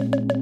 You